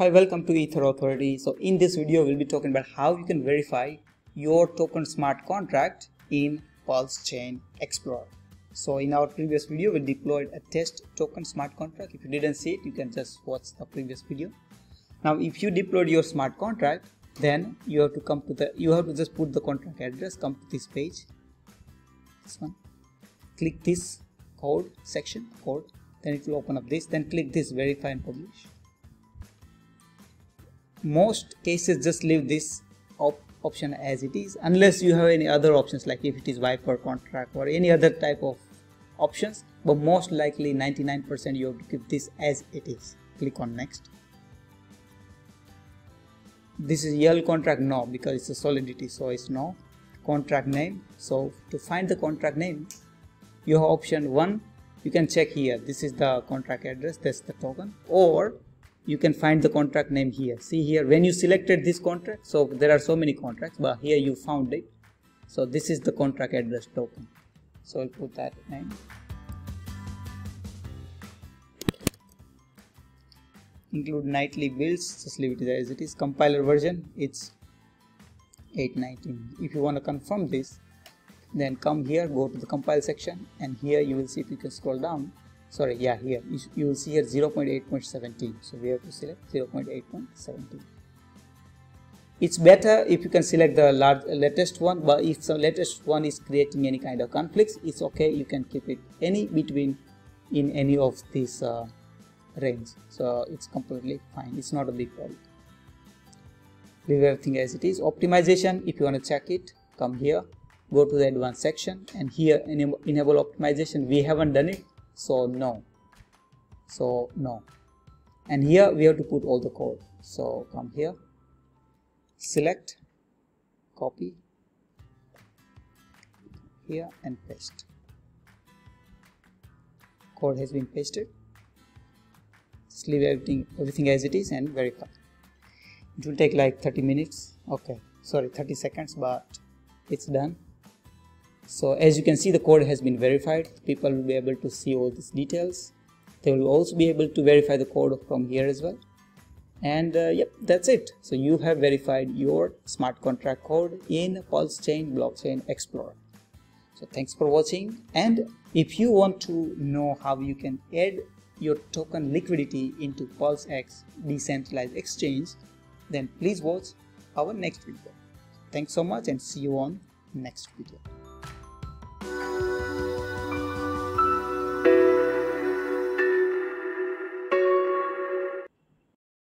Hi, welcome to Ether Authority. So in this video, we'll be talking about how you can verify your token smart contract in Pulse Chain Explorer. So in our previous video, we deployed a test token smart contract. If you didn't see it, you can just watch the previous video. Now, if you deployed your smart contract, then you have to come to the, you have to just put the contract address, come to this page, this one, click this code section, code, then it will open up this, then click this verify and publish most cases just leave this op option as it is unless you have any other options like if it is Vyper contract or any other type of options but most likely 99% you have to keep this as it is. Click on next. This is Yul contract no because it's a solidity so it's no contract name. So to find the contract name you have option one. You can check here. This is the contract address. That's the token. Or you can find the contract name here. See here when you selected this contract so there are so many contracts but here you found it. So this is the contract address token. So i'll put that name. Include nightly builds just leave it as it is. Compiler version it's 819 if you want to confirm this then come here go to the compile section and here you will see if you can scroll down sorry yeah here. You, you will see here 0.8.17 so we have to select 0.8.17 it's better if you can select the large latest one but if the latest one is creating any kind of conflicts it's okay. You can keep it any between in any of these uh, range. So it's completely fine. It's not a big problem. Leave everything as it is. Optimization if you want to check it come here. Go to the advanced section and here enable, enable optimization. We haven't done it so no. So no. And here we have to put all the code. So come here. Select. Copy. Here and paste. Code has been pasted. Just leave everything everything as it is and verify. It will take like 30 minutes. Okay. Sorry 30 seconds but it's done so as you can see the code has been verified. People will be able to see all these details. They will also be able to verify the code from here as well. And uh, yep that's it. So you have verified your smart contract code in pulse chain blockchain explorer. So thanks for watching. And if you want to know how you can add your token liquidity into pulsex decentralized exchange then please watch our next video. Thanks so much and see you on next video